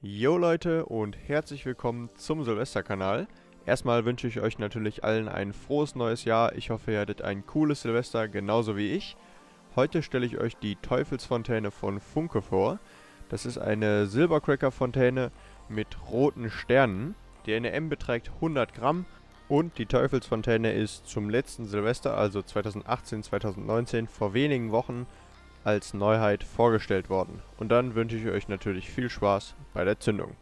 Jo Leute und herzlich willkommen zum Silvesterkanal. Erstmal wünsche ich euch natürlich allen ein frohes neues Jahr. Ich hoffe, ihr hattet ein cooles Silvester, genauso wie ich. Heute stelle ich euch die Teufelsfontäne von Funke vor. Das ist eine Silbercracker-Fontäne mit roten Sternen. Die NM beträgt 100 Gramm und die Teufelsfontäne ist zum letzten Silvester, also 2018-2019, vor wenigen Wochen als Neuheit vorgestellt worden. Und dann wünsche ich euch natürlich viel Spaß bei der Zündung.